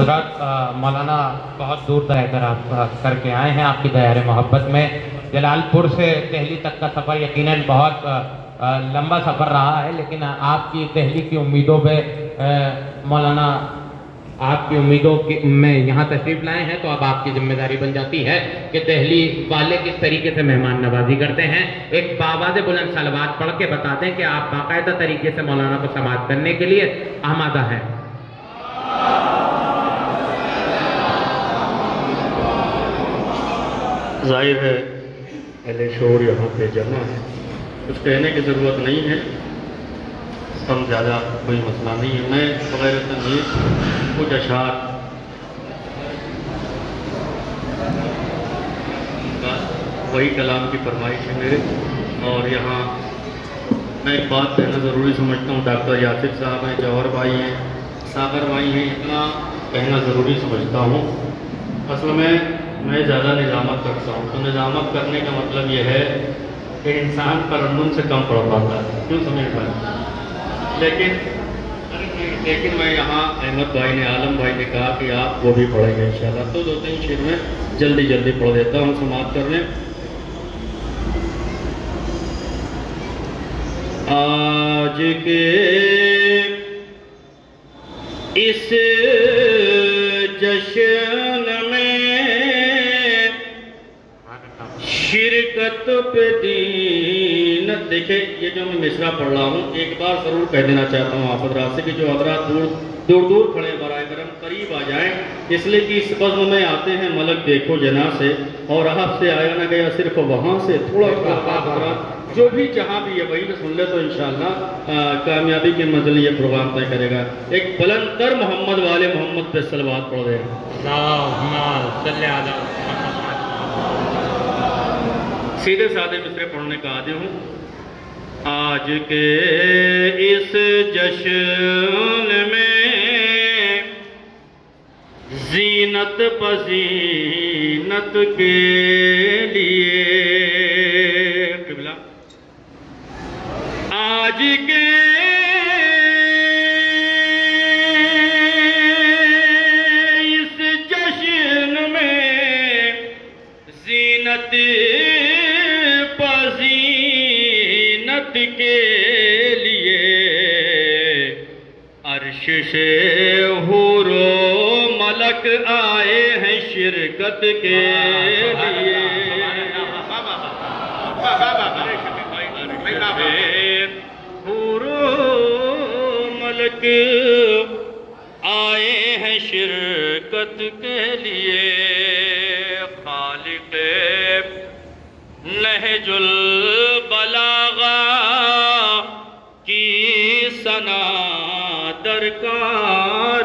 हज़रत मौलाना बहुत दूर रहकर आप करके आए हैं आपकी दयार मोहब्बत में। जलालपुर से दिल्ली तक का सफ़र यकीनन बहुत लंबा सफ़र रहा है, लेकिन आपकी दिल्ली की उम्मीदों पे मौलाना, आपकी उम्मीदों की, में यहाँ तशरीफ़ लाए हैं तो अब आपकी ज़िम्मेदारी बन जाती है कि दिल्ली वाले किस तरीके से मेहमान नवाजी करते हैं। एक बाबाज बुलंद सलवात पढ़ के बता दें कि आप बाकायदा तरीके से मौलाना को समाप्त करने के लिए आमादा हैं। ज़ाहिर है। अहले शोर यहाँ पे जमा है। कुछ कहने की ज़रूरत नहीं है। कम ज़्यादा कोई मसला नहीं है। मैं बगैर तमीज कुछ अशार वही कलाम की फरमाइश है मेरे। और यहाँ मैं एक बात कहना ज़रूरी समझता हूँ। डॉक्टर यासिर साहब हैं जौहर भाई हैं सागर भाई हैं इतना कहना ज़रूरी समझता हूँ। असल में मैं ज़्यादा निज़ामत करता हूँ। तो निज़ामत करने का मतलब यह है कि इंसान तरन्नुम से कम पढ़ पाता है। क्यों समझ पाए लेकिन लेकिन मैं यहाँ अहमद भाई ने, आलम भाई ने कहा कि आप वो भी पढ़ेंगे इंशाल्लाह। तो दो तीन शेर में जल्दी जल्दी पढ़ देता हूँ, समाप्त कर लें आज के इस जश्न शिरकत पे दीन। देखे, ये जो मैं मिसरा पढ़ रहा हूँ, एक बार ज़रूर कह देना चाहता हूँ आप हजरात से कि जो हजरात दूर दूर दूर खड़े बराए करम, करीब आ जाएँ। इसलिए कि इस बज़्म में आते हैं, मलक देखो जना से, और आपसे आया ना गया, सिर्फ़ वहाँ से, थोड़ा थोड़ा जो भी जहाँ भी है, वही सुन ले तो इंशाल्लाह कामयाबी के मंजिल ये प्रोग्राम तय करेगा। एक बुलंदर मोहम्मद वाले मोहम्मद पे सलवात पढ़ रहे हैं। सीधे साधे मिसरे पढ़ने का आदि हूँ। आज के इस जश्न में जीनत पसीनत के लिए आज के इस जश्न में जीनत पसीनत के लिए अर्श से हुरो मलक आए हैं शिरकत के लिए। हुरो मलक आए हैं शिरकत के लिए। खालिक नहजुल सना दरकार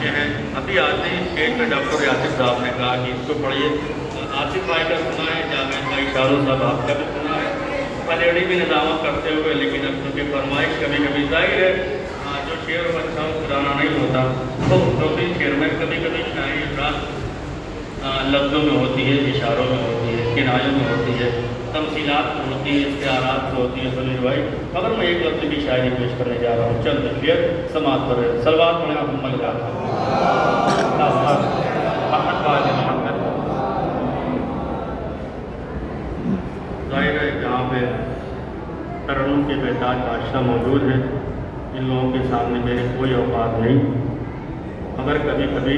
फरमाइशें हैं। अभी आते ही स्टेज पे डॉक्टर यासिर साहब ने कहा कि इसको पढ़िए। आसिफ भाई का सुना है जावेद भाई शाहरुख साहब आपका भी सुना है। पलेड़ी भी निजामत करते हुए लेकिन अब क्योंकि फरमाइश कभी कभी ज़ाहिर है हाँ, जो शेर बच्चा पुराना नहीं होता। तो तीन शेर में कभी कभी शायरी रात लफ्ज़ों में होती है इशारों में होती है किनायों में होती है। तमसीलात में होती है इश्तारात में होती है सुनील भाई मगर मैं एक लफ्ज़ की शायरी पेश करने जा रहा हूँ चंद समाप्त कर। रहे सलवार पढ़ा मोहम्मद का जहाँ पे तरन्नुम के बेताज बादशाह मौजूद है, इन लोगों के सामने मेरे कोई औकात नहीं। मगर कभी कभी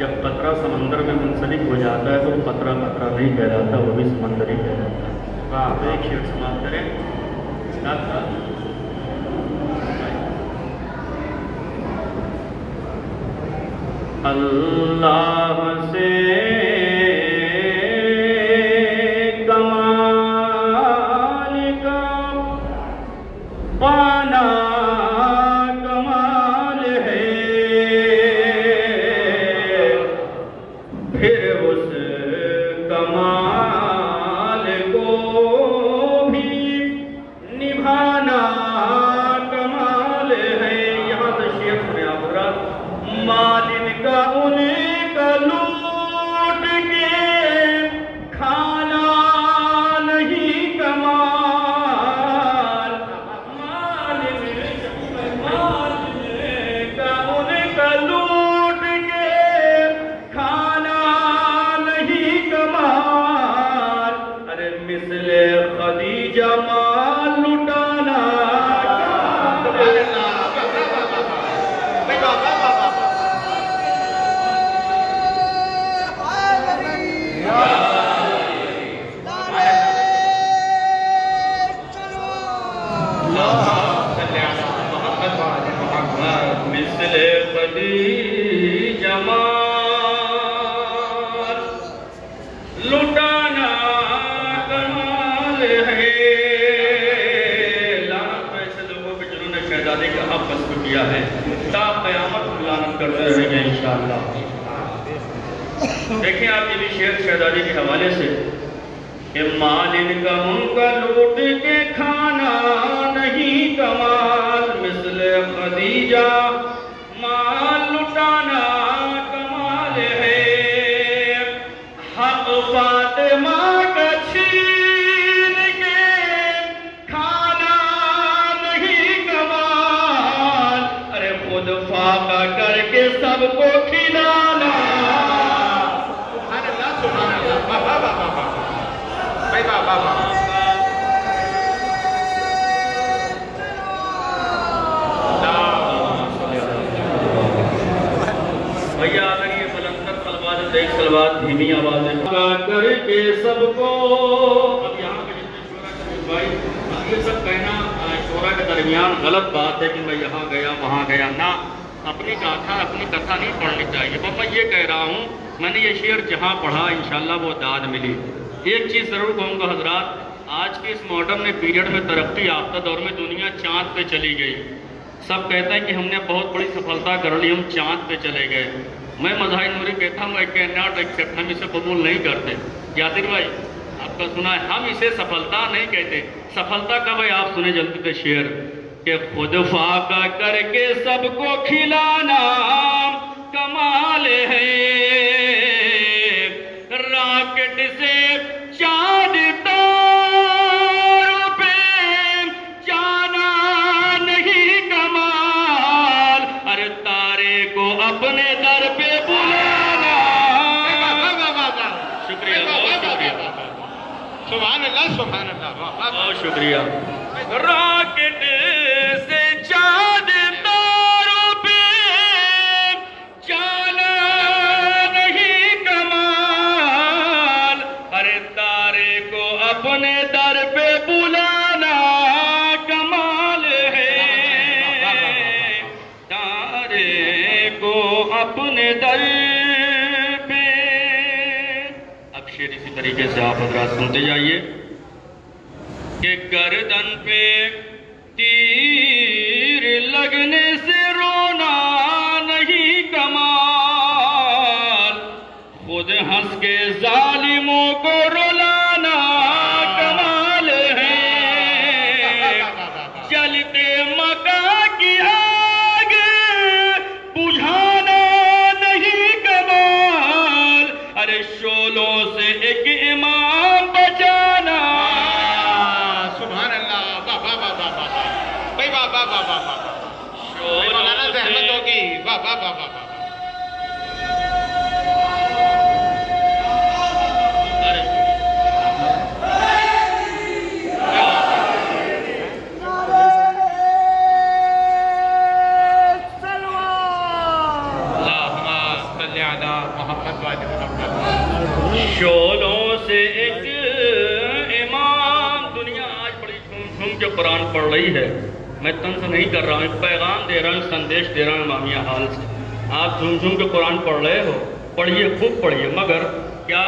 जब पतरा समंदर में मुंसलिक हो जाता है तो पतरा पतरा नहीं कहलाता वो भी समंदर ही कहलाता है। वाह तो एक शेर समाप्त करें। साथ साथ अल्लाह से करते रहेंगे शाह देखें आप ये भी शेर शहजादी के हवाले से कि माल सबको खिलाना भैया अगर ये बुलंदर धीमी आवाज़ है करके सबको अब यहाँ के जितने ये सब कहना शोरा के दरमियान गलत बात है कि मैं यहाँ गया वहाँ गया ना। अपनी गाथा, अपनी कथा नहीं पढ़नी चाहिए मैं ये कह रहा हूँ, मैंने ये शेर जहाँ पढ़ा, इंशाल्लाह वो दाद मिली। एक चीज़ ज़रूर कहूँगा, हजरात, आज के इस मॉडर्न पीरियड में तरक्की याफ्ता दौर में दुनिया चाँद पे चली गई। सब कहते हैं कि हमने बहुत बड़ी सफलता कर ली, हम चाँद पे चले गए। मैं मजाही नूरी कहता हूँ आई कैन नॉट एक्सेप्ट हम इसे कबूल नहीं करते। यादिर भाई, आपका सुना है, हम इसे सफलता नहीं कहते। सफलता का भाई आप सुने जल्दी से शेर। कि खुद फाका करके सबको खिलाना कमाल है। रॉकेट से चाँद तारों पे जाना नहीं कमाल। अरे तारे को अपने दर पे बुलाना। शुक्रिया बहुत शुक्रिया। सुभान अल्लाह सुभान अल्लाह। बहुत शुक्रिया। दर पे बुलाना कमाल है। तारे को अपने दर पे। अब शेर इसी तरीके से आप हजरात सुनते जाइए कि गर्दन पे तीर लगने वाह वाह वाह वाह मौलाना से होगी शोलों से एक इमाम दुनिया आज बड़ी झूम झूम के कुरान पढ़ रही है। मैं तंज नहीं कर रहा हूँ। एक पैगाम दे रहा हूँ संदेश दे रहा हूँ मामिया हाल से। आप झूम झूम के कुरान पढ़ रहे हो। पढ़िए, खूब पढ़िए, मगर क्या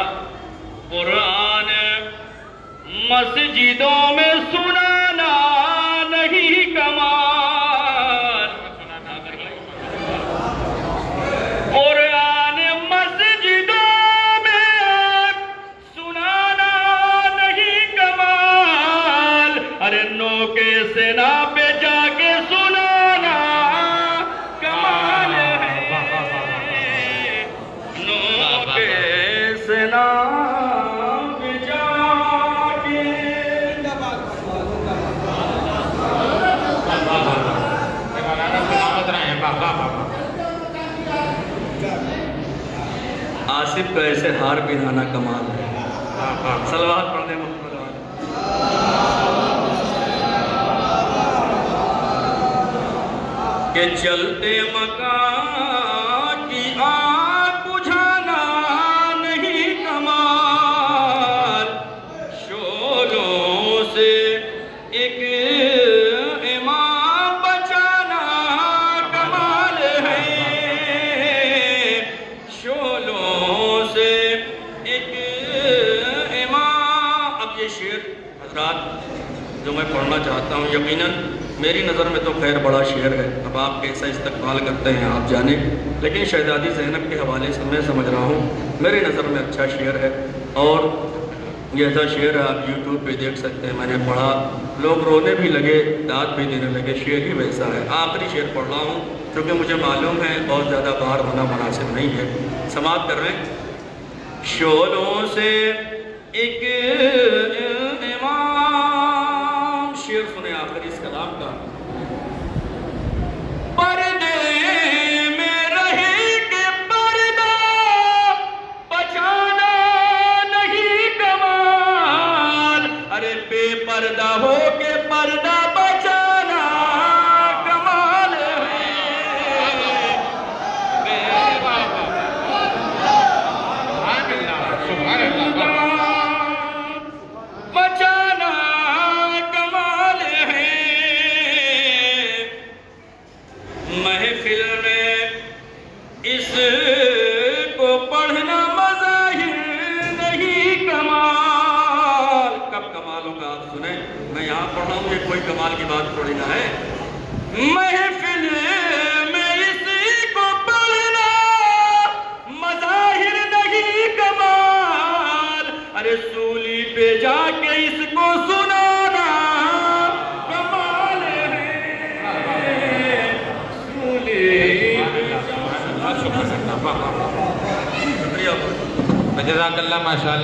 कुरान मस्जिदों में सुनाना नहीं कमाल? आसिफ को ऐसे हार पहनाना कमाल है। सलवार पढ़ने के चलते मकान यकीनन, मेरी नज़र में तो खैर बड़ा शेर है। अब आप कैसा इस्तकबाल करते हैं, आप जाने। लेकिन शहजादी जैनब के हवाले से मैं समझ रहा हूँ, मेरी नज़र में अच्छा शेर है। और ऐसा शेर है, आप यूट्यूब पे देख सकते हैं, मैंने पढ़ा। लोग रोने भी लगे, दाद भी देने लगे, शेर ही वैसा है। आखिरी शेर पढ़ रहा हूँ, क्योंकि मुझे मालूम है बहुत ज़्यादा बाहर होना मुनासिब नहीं है। समाप्त कर रहे हैं। शोलों से एक की बात थोड़ी ना है। महफिल में इसी को पढ़ना। मजाहिर नहीं कमाल। अरे सूली पे जाके इसको सुनाना। कमाल है। सूली पे माशाल्लाह।